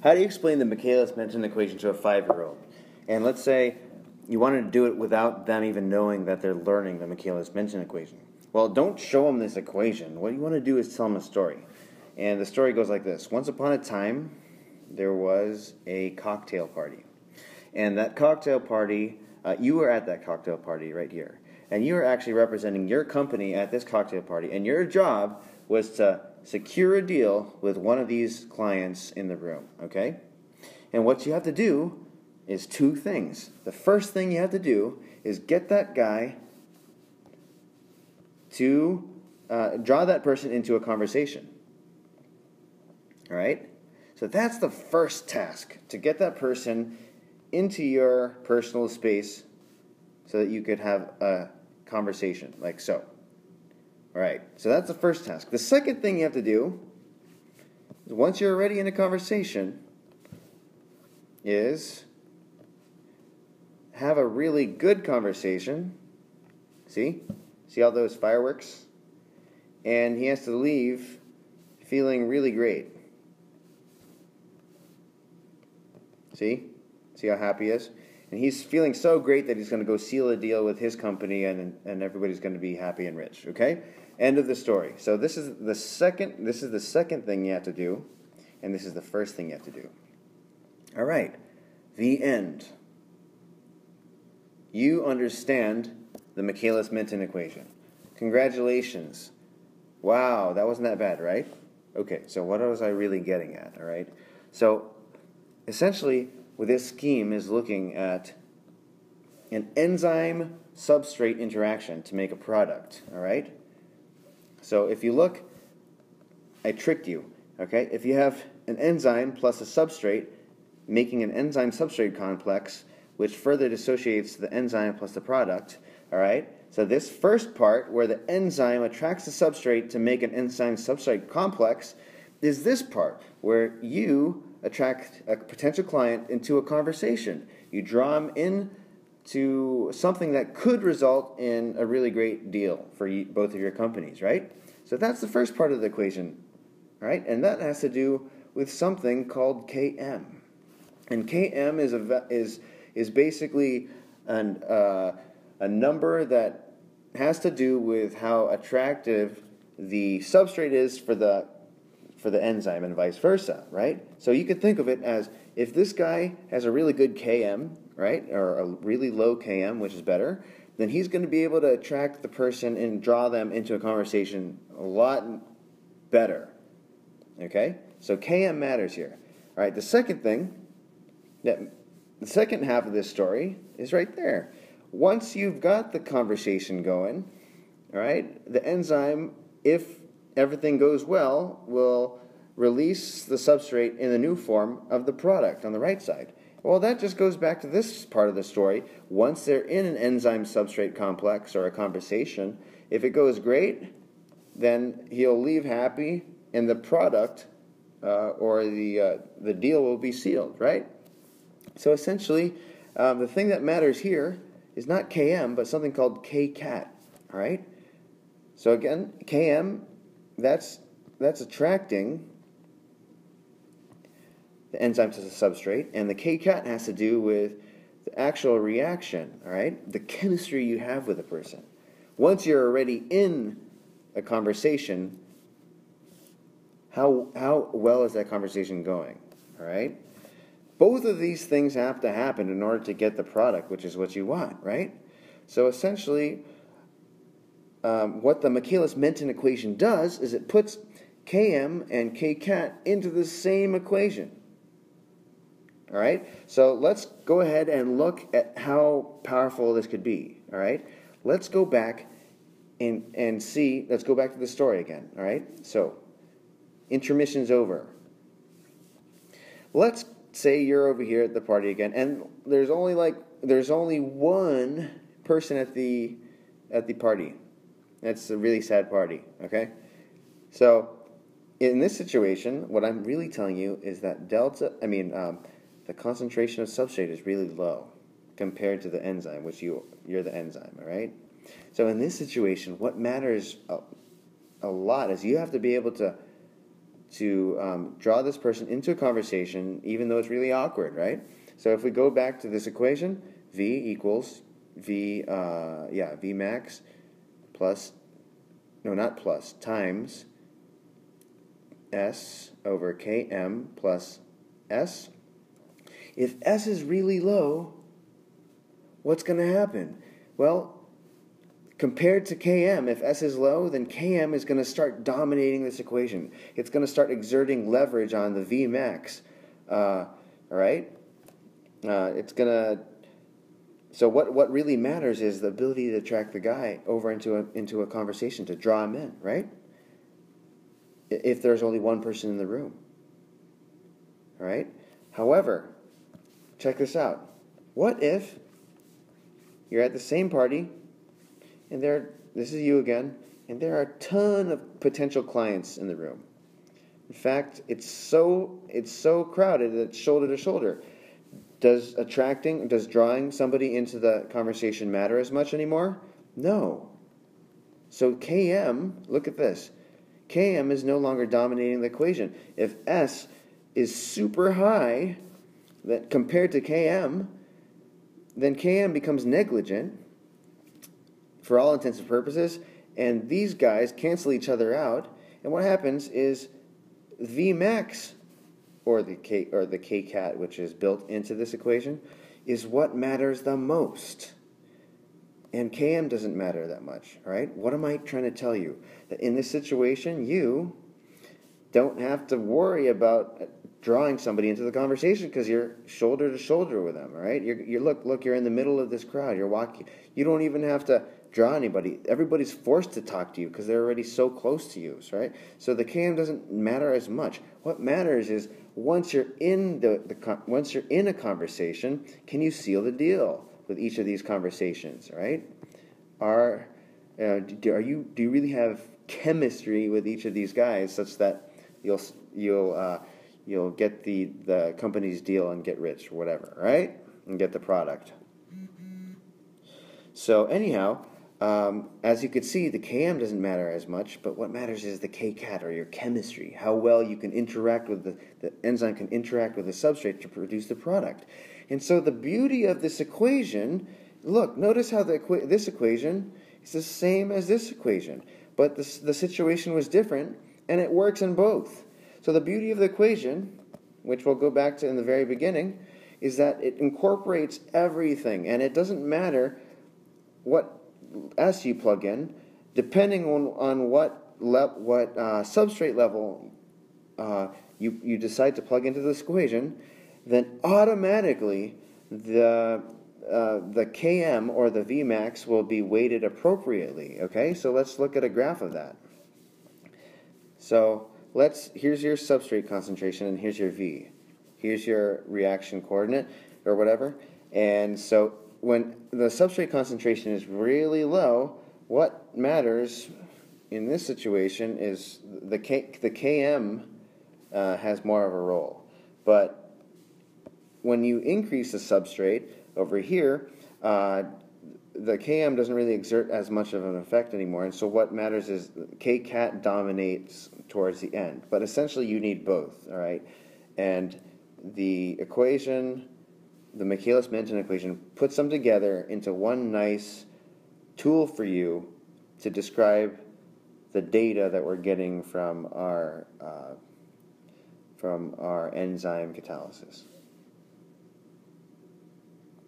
How do you explain the Michaelis-Menten equation to a five-year-old? And let's say you wanted to do it without them even knowing that they're learning the Michaelis-Menten equation. Well, don't show them this equation. What you want to do is tell them a story. And the story goes like this. Once upon a time, there was a cocktail party. And that cocktail party, uh, you were at that cocktail party right here. And you were actually representing your company at this cocktail party. And your job was to secure a deal with one of these clients in the room, okay? And what you have to do is two things. The first thing you have to do is get that guy to uh, draw that person into a conversation. All right? So that's the first task to get that person into your personal space so that you could have a conversation like so. All right, so that's the first task. The second thing you have to do, is once you're already in a conversation, is have a really good conversation. See? See all those fireworks? And he has to leave feeling really great. See? See how happy he is? And he's feeling so great that he's going to go seal a deal with his company and, and everybody's going to be happy and rich. Okay? End of the story. So this is the second this is the second thing you have to do, and this is the first thing you have to do. All right. The end. You understand the Michaelis-Menten equation. Congratulations. Wow, that wasn't that bad, right? Okay, so what was I really getting at, all right? So essentially with this scheme is looking at an enzyme substrate interaction to make a product, all right? So if you look, I tricked you, okay? If you have an enzyme plus a substrate, making an enzyme substrate complex, which further dissociates the enzyme plus the product, all right? So this first part, where the enzyme attracts the substrate to make an enzyme substrate complex, is this part, where you attract a potential client into a conversation. You draw them in to something that could result in a really great deal for both of your companies, right? So that's the first part of the equation, right? And that has to do with something called Km. And Km is a is is basically an uh, a number that has to do with how attractive the substrate is for the for the enzyme and vice versa, right? So you could think of it as if this guy has a really good Km, right, or a really low Km, which is better, then he's going to be able to attract the person and draw them into a conversation a lot better. Okay? So Km matters here. All right, the second thing, that the second half of this story is right there. Once you've got the conversation going, all right, the enzyme, if everything goes well, We'll release the substrate in the new form of the product on the right side. Well, that just goes back to this part of the story. Once they're in an enzyme substrate complex or a conversation, if it goes great, then he'll leave happy, and the product uh, or the uh, the deal will be sealed, right? So essentially, um, the thing that matters here is not Km, but something called Kcat. All right. So again, Km that's that's attracting the enzyme to the substrate, and the Kcat has to do with the actual reaction, all right? The chemistry you have with a person. Once you're already in a conversation, how, how well is that conversation going, all right? Both of these things have to happen in order to get the product, which is what you want, right? So essentially, um, what the Michaelis-Menten equation does is it puts Km and Kcat into the same equation. All right? So let's go ahead and look at how powerful this could be. All right? Let's go back and, and see. Let's go back to the story again. All right? So, intermission's over. Let's say you're over here at the party again, and there's only like there's only one person at the at the party. That's a really sad party, okay? So, in this situation, what I'm really telling you is that delta, I mean, um, the concentration of substrate is really low compared to the enzyme, which you, you're the enzyme, all right? So, in this situation, what matters a, a lot is you have to be able to to um, draw this person into a conversation, even though it's really awkward, right? So if we go back to this equation, V equals V, uh, yeah, V max plus, no, not plus, times S over Km plus S. If S is really low, what's going to happen? Well, compared to Km, if S is low, then Km is going to start dominating this equation. It's going to start exerting leverage on the V max. Uh, all right? Uh, it's going to. So what, what really matters is the ability to track the guy over into a, into a conversation, to draw him in, right? If there's only one person in the room. All right? However, check this out. What if you're at the same party and there, this is you again, and there are a ton of potential clients in the room. In fact, it's so it's so crowded that it's shoulder to shoulder. Does attracting, does drawing somebody into the conversation matter as much anymore? No. So Km, look at this. Km is no longer dominating the equation. If S is super high, that compared to Km, then Km becomes negligent for all intents and purposes, and these guys cancel each other out. And what happens is V max, or the K or the K cat, which is built into this equation, is what matters the most. And Km doesn't matter that much, right? What am I trying to tell you? That in this situation, you don't have to worry about drawing somebody into the conversation because you're shoulder to shoulder with them, right? You're, you look, look, you're in the middle of this crowd. You're walking. You don't even have to draw anybody. Everybody's forced to talk to you because they're already so close to you, right? So the KM doesn't matter as much. What matters is once you're in the, the once you're in a conversation, can you seal the deal with each of these conversations, right? Are uh, do, are you do you really have chemistry with each of these guys such that you'll you'll uh, you'll get the the company's deal and get rich or whatever, right? And get the product. So anyhow, um, as you can see, the Km doesn't matter as much, but what matters is the Kcat or your chemistry, how well you can interact with the, the enzyme can interact with the substrate to produce the product. And so the beauty of this equation, look, notice how the, this equation is the same as this equation, but the situation was different, and it works in both. So the beauty of the equation, which we'll go back to in the very beginning, is that it incorporates everything, and it doesn't matter what S you plug in, depending on, on what, le- what uh, substrate level uh, you, you decide to plug into this equation, then automatically the, uh, the Km or the Vmax will be weighted appropriately. Okay, so let's look at a graph of that. So let's here's your substrate concentration and here's your V. Here's your reaction coordinate or whatever. And so when the substrate concentration is really low, what matters in this situation is the, K, the Km uh, has more of a role. But when you increase the substrate over here, uh, the Km doesn't really exert as much of an effect anymore. And so what matters is Kcat dominates towards the end. But essentially you need both, all right? And the equation the Michaelis-Menten equation puts them together into one nice tool for you to describe the data that we're getting from our uh, from our enzyme catalysis.